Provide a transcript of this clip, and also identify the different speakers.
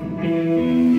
Speaker 1: Música